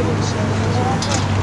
Thank you.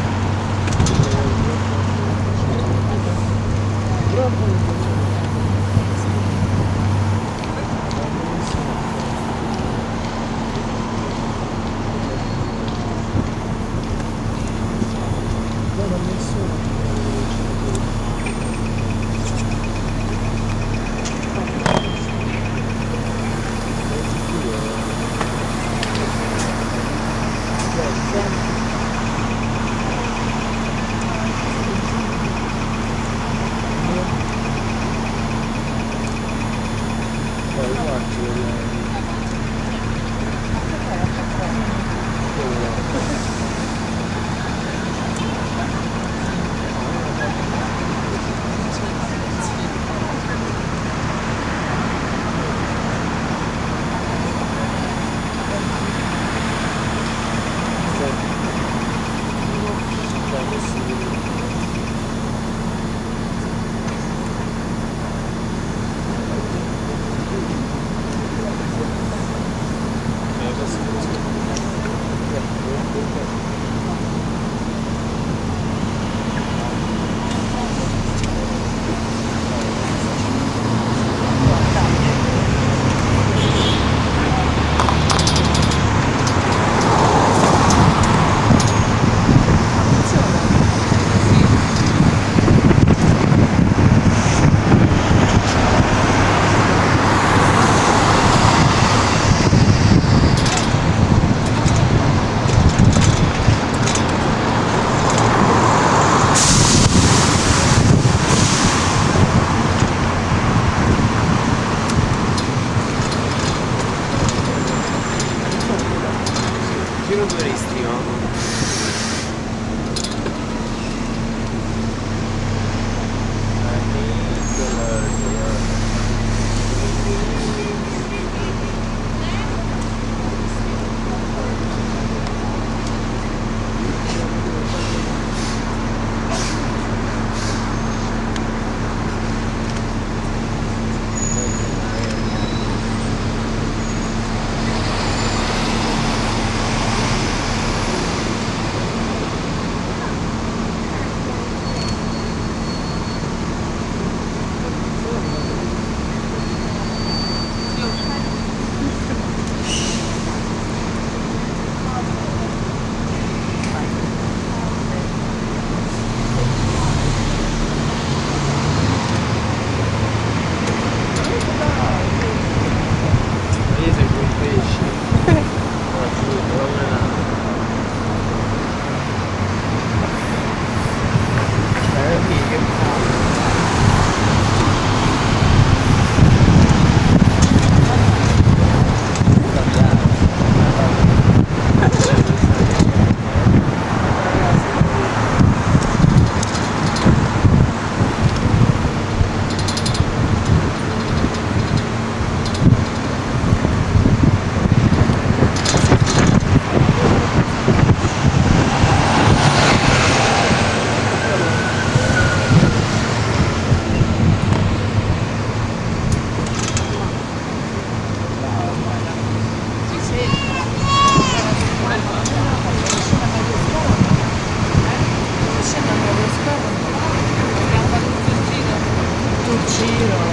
Al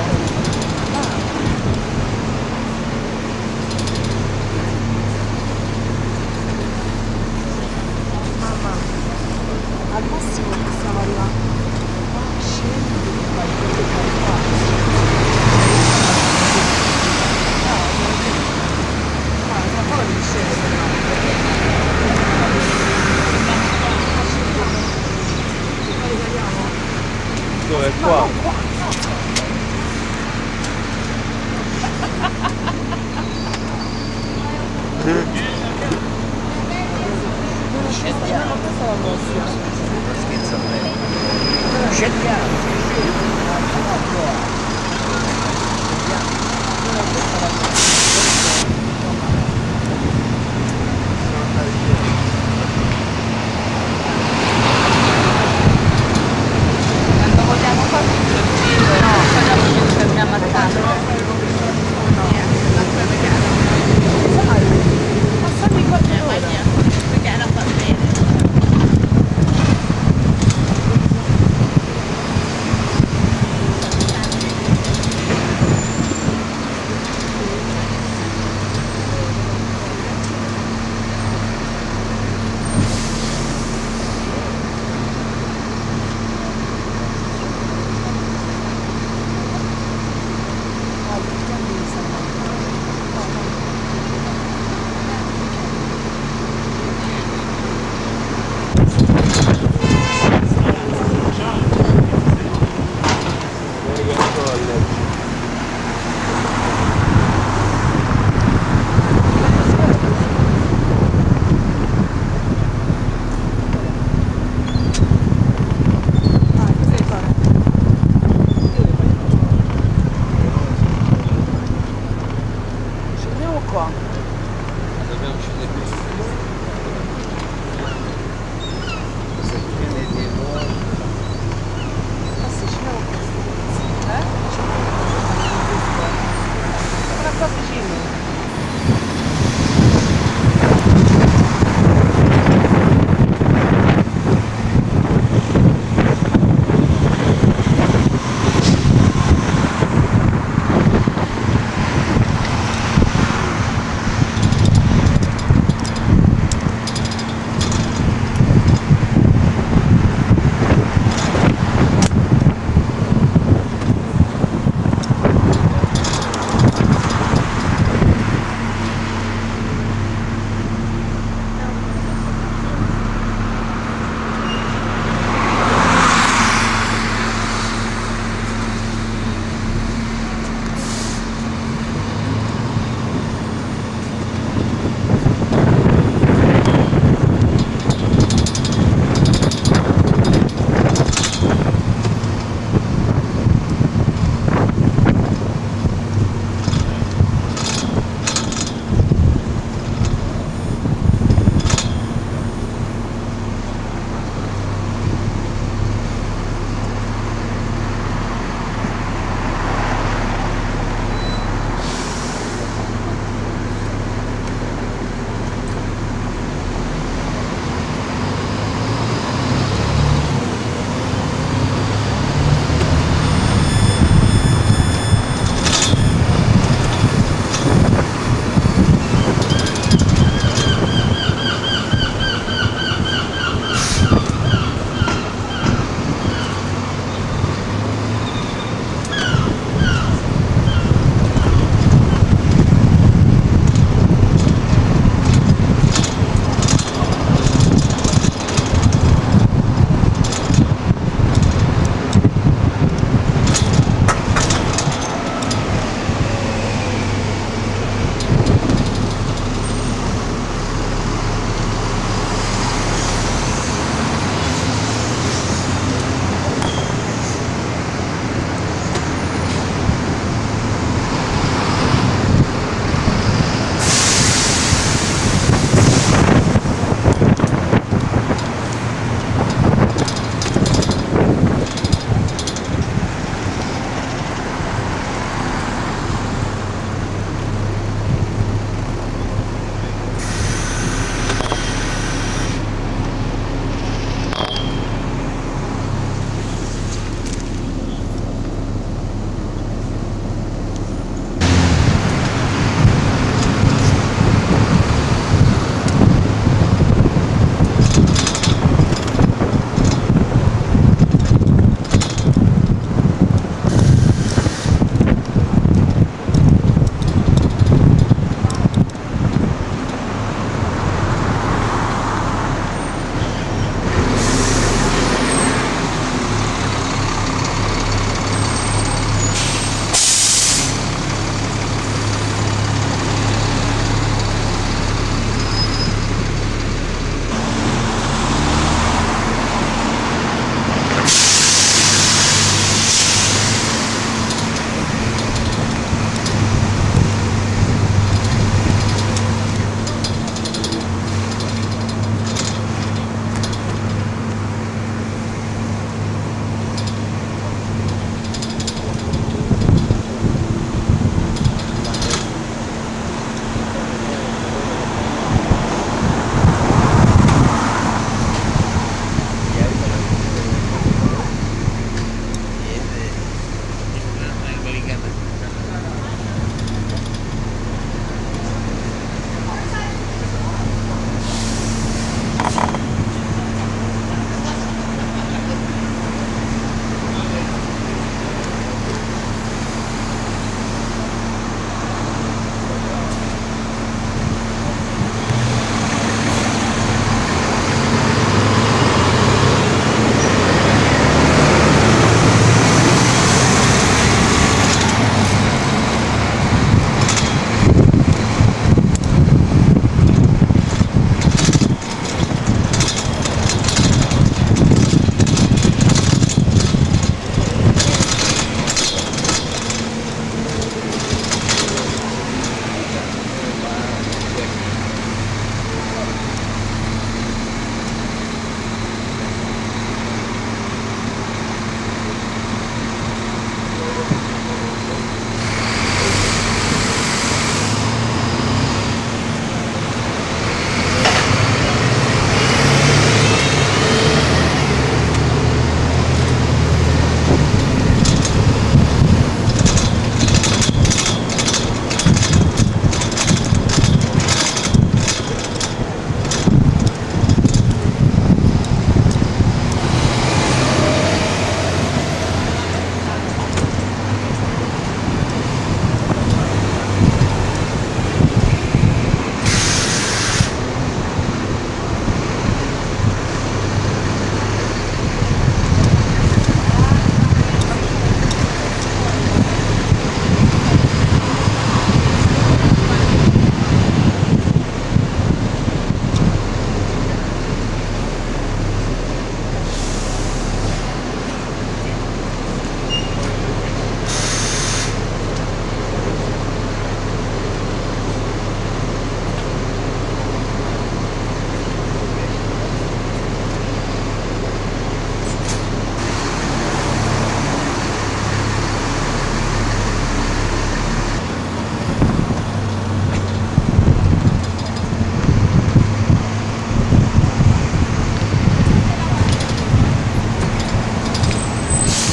you.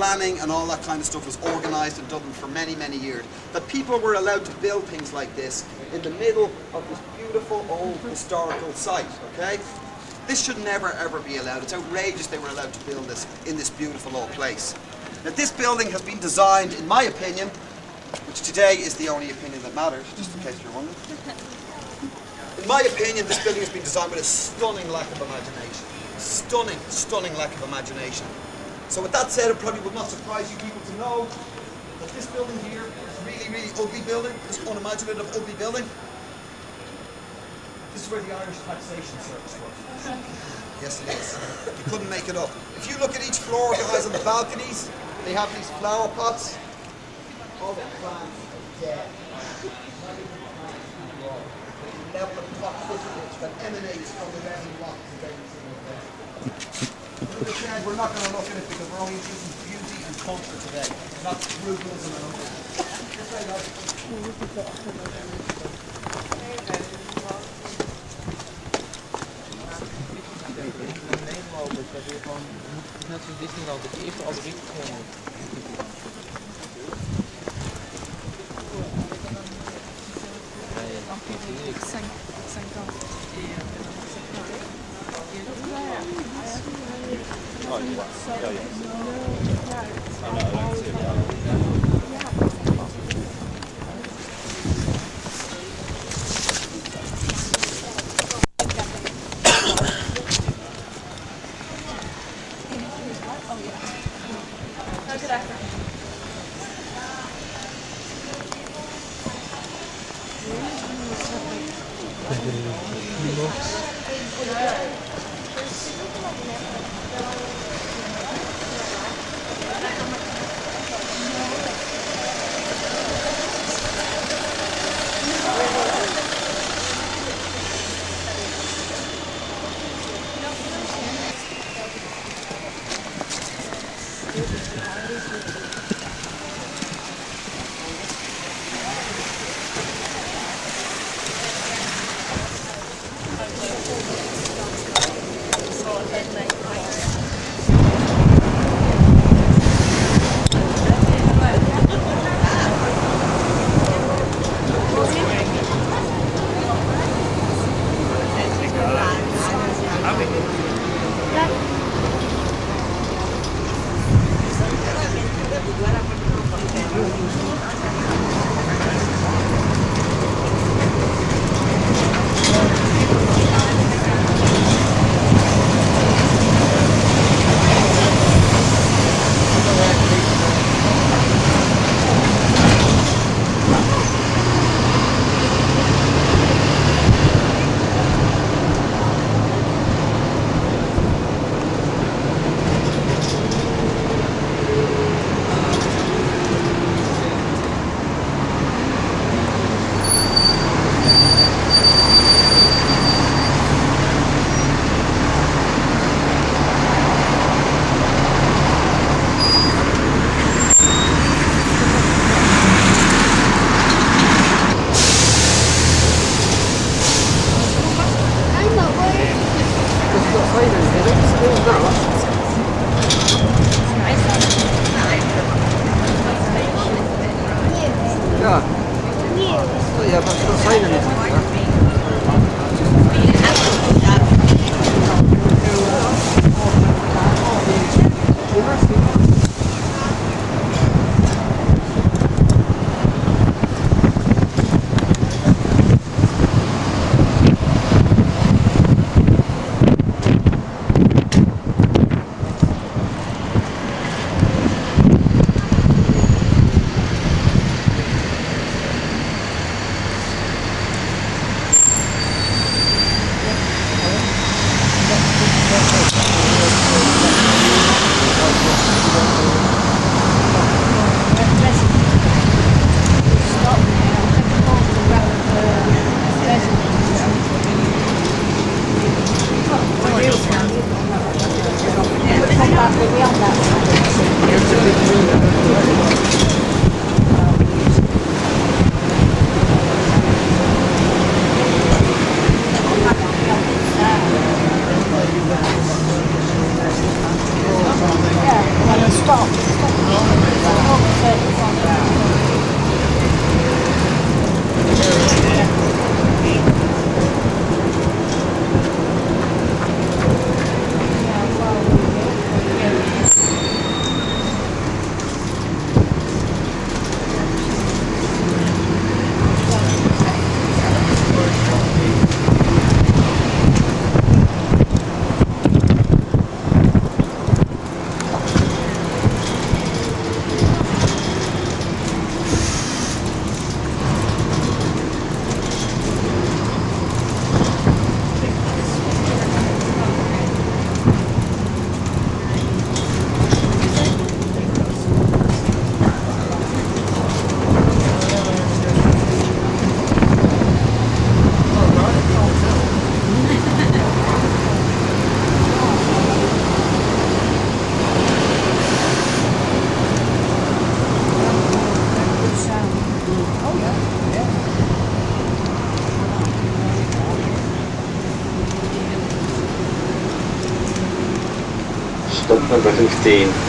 Planning and all that kind of stuff was organised in Dublin for many, many years. That people were allowed to build things like this in the middle of this beautiful old historical site, okay? This should never ever be allowed. It's outrageous they were allowed to build this in this beautiful old place. Now this building has been designed, in my opinion, which today is the only opinion that matters, just in case you're wondering. In my opinion, this building has been designed with a stunning lack of imagination. Stunning, stunning lack of imagination. So with that said, it probably would not surprise you people to know that this building here is really, really ugly building, this unimaginative ugly building, this is where the Irish Taxation Service was. Yes, it is. You couldn't make it up. If you look at each floor, guys, on the balconies, they have these flower pots. All the plants are dead. The level of toxicity that emanates from the very rocks is every single day. We're not going to look at it because we're only using beauty and culture today, not brutalism and that. Nederland, dat net zoals Disneyland, 15,